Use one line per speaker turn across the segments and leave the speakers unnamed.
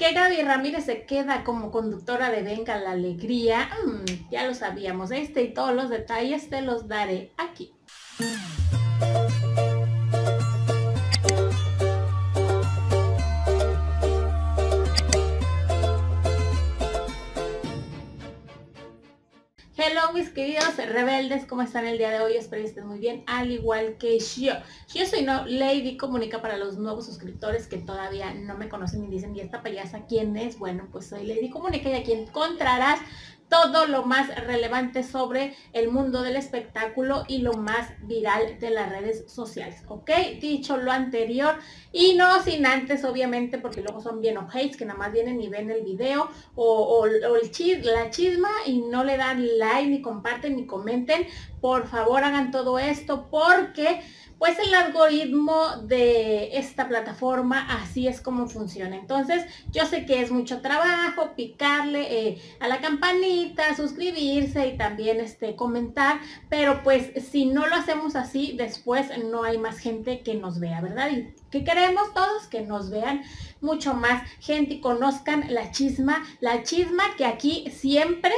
que Gaby Ramírez se queda como conductora de Venga la Alegría. Mm, ya lo sabíamos, este y todos los detalles te los daré aquí. Hello mis queridos rebeldes, ¿cómo están el día de hoy? Espero que estén muy bien, al igual que yo. Yo soy no, Lady Comunica para los nuevos suscriptores que todavía no me conocen y dicen, ¿y esta payasa quién es? Bueno, pues soy Lady Comunica y aquí encontrarás todo lo más relevante sobre el mundo del espectáculo y lo más viral de las redes sociales, ¿ok? Dicho lo anterior, y no sin antes, obviamente, porque luego son bien ojetes que nada más vienen y ven el video o, el la chisma y no le dan like, ni comparten, ni comenten, por favor hagan todo esto porque pues el algoritmo de esta plataforma así es como funciona. Entonces yo sé que es mucho trabajo picarle eh, a la campanita, suscribirse y también este, comentar, pero pues si no lo hacemos así, después no hay más gente que nos vea, ¿verdad? Y que queremos todos que nos vean mucho más gente y conozcan la chisma, la chisma que aquí siempre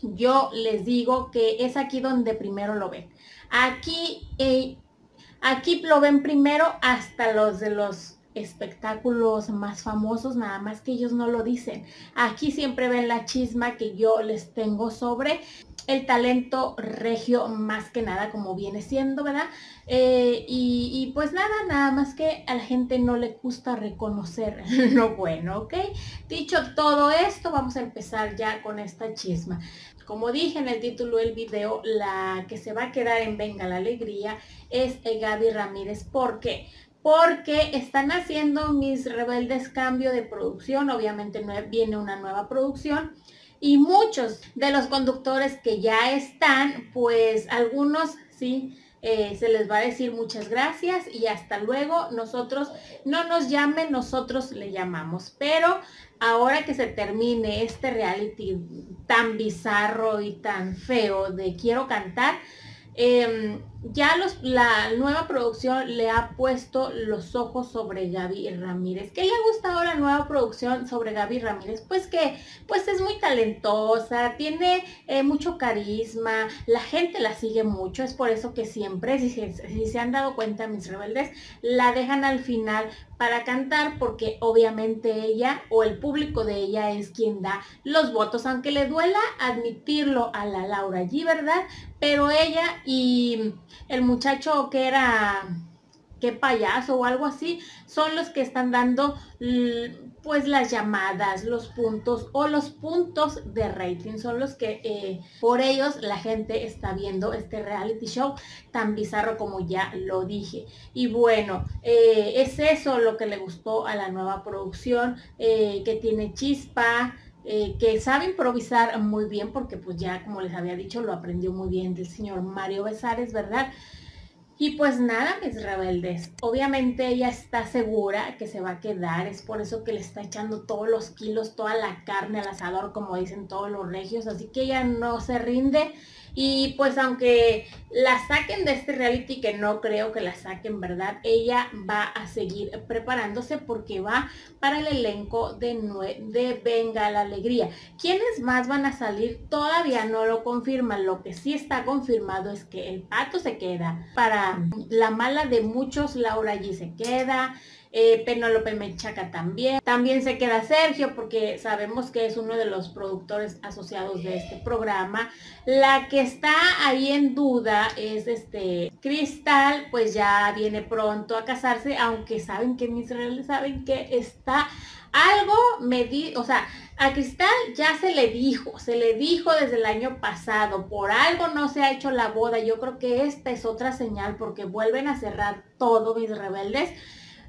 yo les digo que es aquí donde primero lo ven. Aquí eh, Aquí lo ven primero hasta los de los espectáculos más famosos, nada más que ellos no lo dicen. Aquí siempre ven la chisma que yo les tengo sobre el talento regio más que nada como viene siendo, ¿verdad? Eh, y, y, pues nada, nada más que a la gente no le gusta reconocer lo bueno, ¿ok? Dicho todo esto, vamos a empezar ya con esta chisma. Como dije en el título del video, la que se va a quedar en Venga la Alegría es Gaby Ramírez. ¿Por qué? Porque están haciendo mis rebeldes cambio de producción. Obviamente viene una nueva producción. Y muchos de los conductores que ya están, pues algunos sí eh, se les va a decir muchas gracias y hasta luego. Nosotros no nos llamen, nosotros le llamamos. Pero ahora que se termine este reality tan bizarro y tan feo de quiero cantar, Em, ya la nueva producción le ha puesto los ojos sobre Gaby Ramírez. ¿Qué le ha gustado la nueva producción sobre Gaby Ramírez? Pues que pues es muy talentosa, tiene eh, mucho carisma, la gente la sigue mucho, es por eso que siempre, si, se han dado cuenta mis rebeldes, la dejan al final para cantar porque obviamente ella o el público de ella es quien da los votos, aunque le duela admitirlo a la Laura G, ¿verdad? Pero ella y el muchacho que era qué payaso o algo así, son los que están dando pues las llamadas, los puntos o los puntos de rating, son los que eh, por ellos la gente está viendo este reality show tan bizarro como ya lo dije. Y bueno, eh, es eso lo que le gustó a la nueva producción, eh, que tiene chispa, que sabe improvisar muy bien porque pues ya como les había dicho lo aprendió muy bien del señor Mario Besares, ¿verdad? Y pues nada, mis rebeldes, obviamente ella está segura que se va a quedar, es por eso que le está echando todos los kilos, toda la carne al asador, como dicen todos los regios, así que ella no se rinde y pues aunque la saquen de este reality, que no creo que la saquen, ¿verdad? Ella va a seguir preparándose porque va para el elenco de, de Venga la Alegría. ¿Quiénes más van a salir? Todavía no lo confirman. Lo que sí está confirmado es que el pato se queda. Para la mala de muchos, Laura allí se queda eh, Penélope Mechaca también. También se queda Sergio porque sabemos que es uno de los productores asociados de este programa. La que está ahí en duda es este Cristal, pues ya viene pronto a casarse, aunque saben que mis reales saben que está algo me di, o sea, a Cristal ya se le dijo, se le dijo desde el año pasado, por algo no se ha hecho la boda. Yo creo que esta es otra señal porque vuelven a cerrar todo mis rebeldes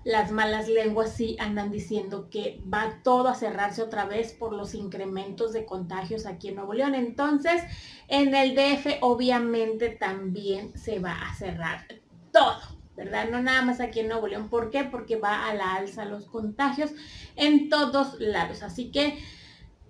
las malas lenguas sí andan diciendo que va todo a cerrarse otra vez por los incrementos de contagios aquí en Nuevo León. Entonces, en el DF obviamente también se va a cerrar todo. ¿Verdad? No nada más aquí en Nuevo León. ¿Por qué? Porque va a la alza los contagios en todos lados. Así que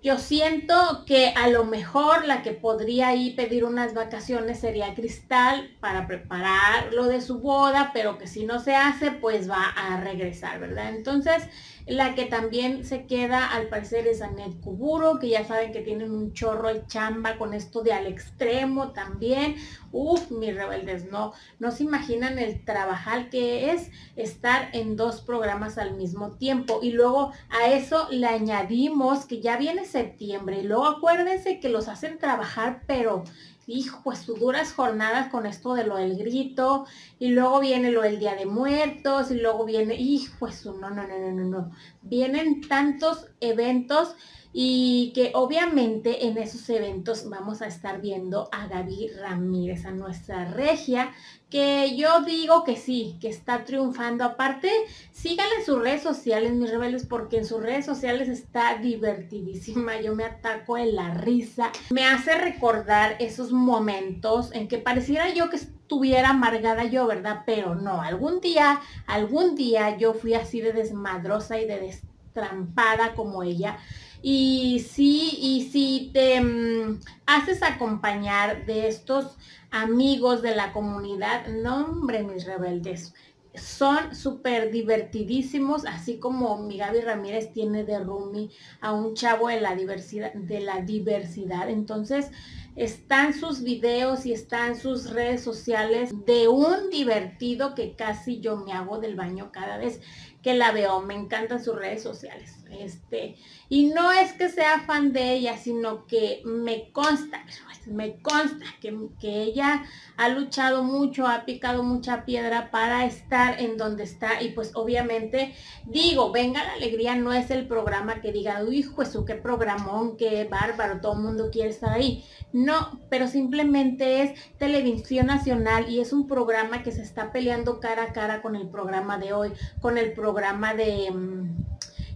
yo siento que a lo mejor la que podría ir pedir unas vacaciones sería Cristal para preparar lo de su boda, pero que si no se hace, pues va a regresar, ¿verdad? Entonces, La que también se queda al parecer es Anet Kuburo, que ya saben que tienen un chorro de chamba con esto de al extremo también. Uf, mis rebeldes, no, no se imaginan el trabajar que es estar en dos programas al mismo tiempo. Y luego a eso le añadimos que ya viene septiembre. Y luego acuérdense que los hacen trabajar, pero hijo, pues sus duras jornadas con esto de lo del grito, y luego viene lo del Día de Muertos, y luego viene, hijo, pues no, no, no, no, no, no. Vienen tantos eventos y que obviamente en esos eventos vamos a estar viendo a Gaby Ramírez, a nuestra regia, que yo digo que sí, que está triunfando. Aparte, síganle en sus redes sociales, mis rebeldes, porque en sus redes sociales está divertidísima. Yo me ataco en la risa. Me hace recordar esos momentos en que pareciera yo que estuviera amargada yo, ¿verdad? Pero no, algún día, algún día yo fui así de desmadrosa y de destrampada como ella y sí, y si te mm, haces acompañar de estos amigos de la comunidad, no hombre, mis rebeldes, son súper divertidísimos, así como mi Gaby Ramírez tiene de Rumi a un chavo de la diversidad, de la diversidad. Entonces, están sus videos y están sus redes sociales de un divertido que casi yo me hago del baño cada vez que la veo. Me encantan sus redes sociales. Este, y no es que sea fan de ella, sino que me consta, me consta que, que, ella ha luchado mucho, ha picado mucha piedra para estar en donde está. Y pues obviamente digo, venga la alegría, no es el programa que diga, uy, pues qué programón, qué bárbaro, todo el mundo quiere estar ahí. No, pero simplemente es televisión nacional y es un programa que se está peleando cara a cara con el programa de hoy, con el programa de... Mm,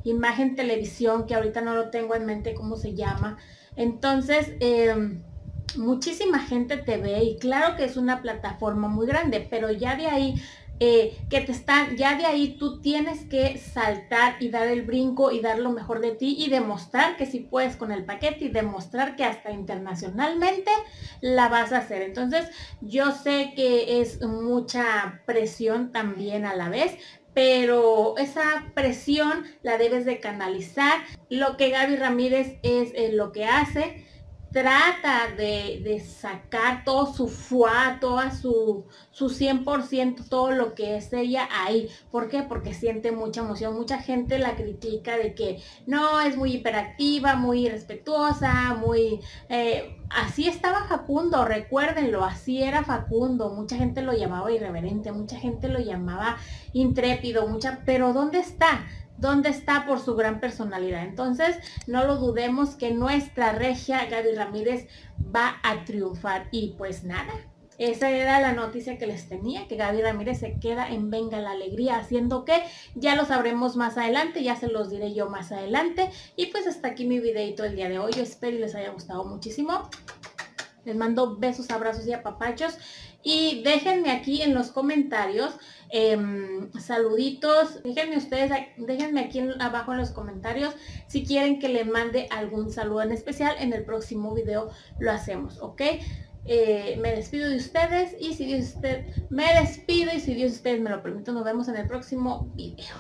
imagen televisión, que ahorita no lo tengo en mente cómo se llama. Entonces, em, muchísima gente te ve y claro que es una plataforma muy grande, pero ya de ahí eh, que te están, ya de ahí tú tienes que saltar y dar el brinco y dar lo mejor de ti y demostrar que si puedes con el paquete y demostrar que hasta internacionalmente la vas a hacer. Entonces, yo sé que es mucha presión también a la vez, pero esa presión la debes de canalizar. Lo que Gaby Ramírez es eh, lo que hace, trata de, sacar todo su fuá, toda su, su 100%, todo lo que es ella ahí. ¿Por qué? Porque siente mucha emoción. Mucha gente la critica de que no, es muy hiperactiva, muy irrespetuosa, muy... Eh, así estaba Facundo, recuérdenlo, así era Facundo. Mucha gente lo llamaba irreverente, mucha gente lo llamaba intrépido, mucha... Pero ¿dónde está? Dónde está por su gran personalidad. Entonces, no lo dudemos que nuestra regia Gaby Ramírez va a triunfar. Y pues nada, esa era la noticia que les tenía, que Gaby Ramírez se queda en Venga la Alegría, haciendo que ya lo sabremos más adelante, ya se los diré yo más adelante. Y pues hasta aquí mi videito el día de hoy. Yo espero y les haya gustado muchísimo. Les mando besos, abrazos y apapachos. Y déjenme aquí en los comentarios em, saluditos. Déjenme ustedes, déjenme aquí abajo en los comentarios si quieren que le mande algún saludo en especial. En el próximo video lo hacemos, ¿ok? Eh, me despido de ustedes y si Dios usted me despido y si Dios ustedes me lo permite nos vemos en el próximo video.